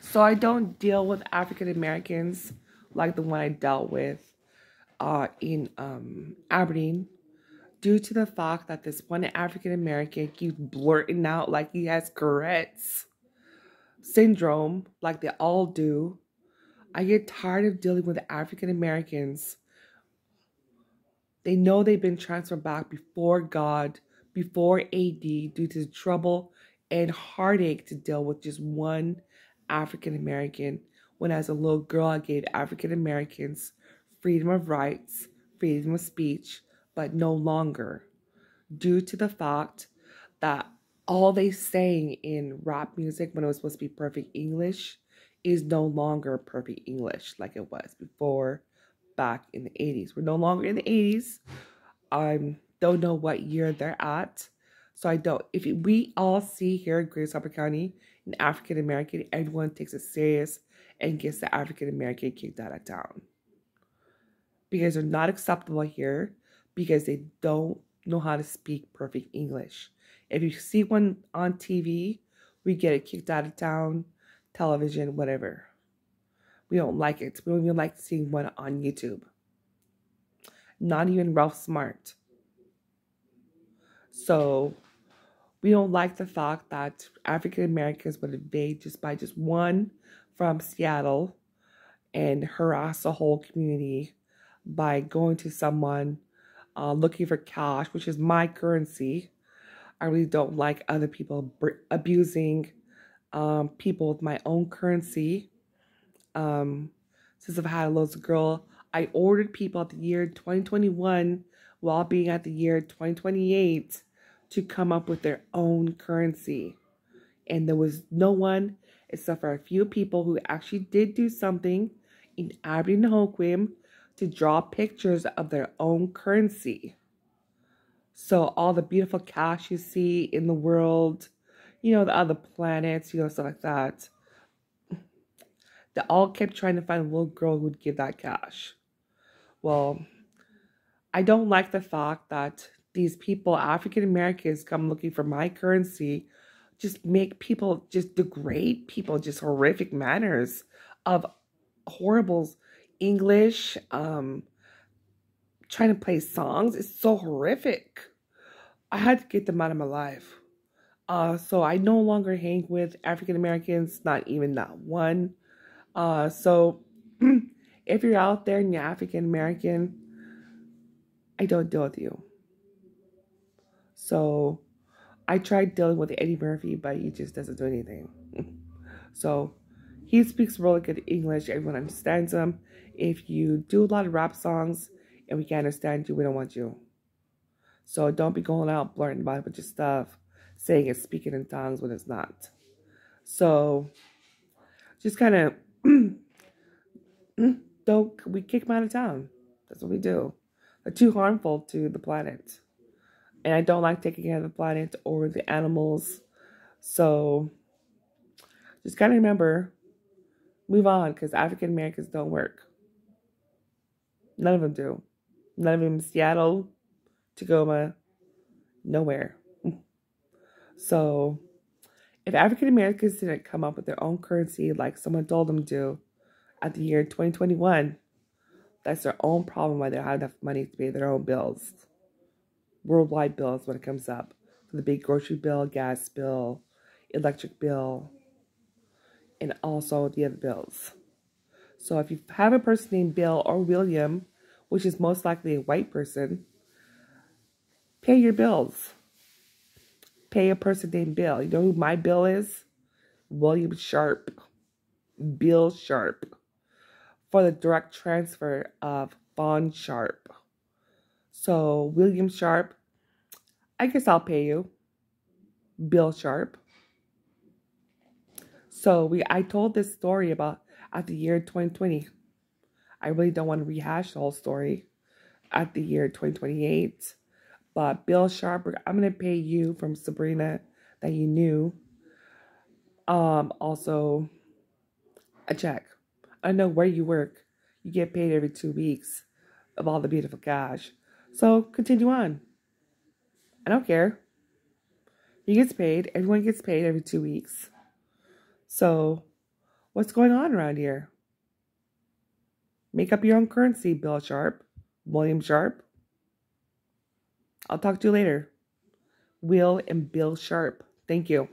so I don't deal with African Americans like the one I dealt with uh, in um, Aberdeen due to the fact that this one African American keeps blurting out like he has Tourette's syndrome, like they all do. I get tired of dealing with African Americans. They know they've been transferred back before God, before AD, due to the trouble and heartache to deal with just one African American. When, as a little girl, I gave African Americans freedom of rights, freedom of speech, but no longer, due to the fact that all they sang in rap music when it was supposed to be perfect English is no longer perfect English like it was before back in the 80s. We're no longer in the 80s. I um, don't know what year they're at. So I don't. If we all see here in Grays Harbor County an African American, everyone takes it serious and gets the African American kicked out of town. Because they're not acceptable here because they don't know how to speak perfect English. If you see one on TV, we get it kicked out of town, television, whatever. We don't like it. We don't even like seeing one on YouTube. Not even Ralph Smart. So we don't like the fact that African Americans would invade just by just one from Seattle and harass the whole community by going to someone uh, looking for cash, which is my currency. I really don't like other people abusing um, people with my own currency. Um, since I've had a little girl, I ordered people at the year 2021 while being at the year 2028 to come up with their own currency. And there was no one except for a few people who actually did do something in Aberdeen to draw pictures of their own currency. So all the beautiful cash you see in the world, you know, the other planets, you know, stuff like that. They all kept trying to find a little girl who would give that cash. Well, I don't like the fact that these people, African Americans, come looking for my currency, just make people just degrade people, just horrific manners of horrible English, um, trying to play songs. It's so horrific. I had to get them out of my life. Uh, so I no longer hang with African Americans, not even that one. Uh, so if you're out there and you're African American, I don't deal with you. So I tried dealing with Eddie Murphy, but he just doesn't do anything. so he speaks really good English. Everyone understands him. If you do a lot of rap songs and we can't understand you, we don't want you. So don't be going out blurting about a bunch of stuff, saying it's speaking in tongues when it's not. So just kind of don't we kick them out of town. That's what we do. They're too harmful to the planet. And I don't like taking care of the planet or the animals. So just kind of remember, move on because African Americans don't work. None of them do. None of them in Seattle, Tacoma, nowhere. So, if African Americans didn't come up with their own currency like someone told them to at the year 2021, that's their own problem why they don't have enough money to pay their own bills. Worldwide bills when it comes up. For the big grocery bill, gas bill, electric bill, and also the other bills. So if you have a person named Bill or William, which is most likely a white person, pay your bills. Pay a person named Bill. You know who my bill is? William Sharp. Bill Sharp. For the direct transfer of Bond Sharp. So, William Sharp, I guess I'll pay you. Bill Sharp. So, we I told this story about at the year 2020. I really don't want to rehash the whole story at the year 2028. But Bill Sharp, I'm going to pay you from Sabrina that you knew. Um, also, a check. I know where you work. You get paid every two weeks of all the beautiful cash. So continue on. I don't care. He gets paid. Everyone gets paid every two weeks. So, what's going on around here? Make up your own currency, Bill Sharp, William Sharp. I'll talk to you later. Will and Bill Sharp. Thank you.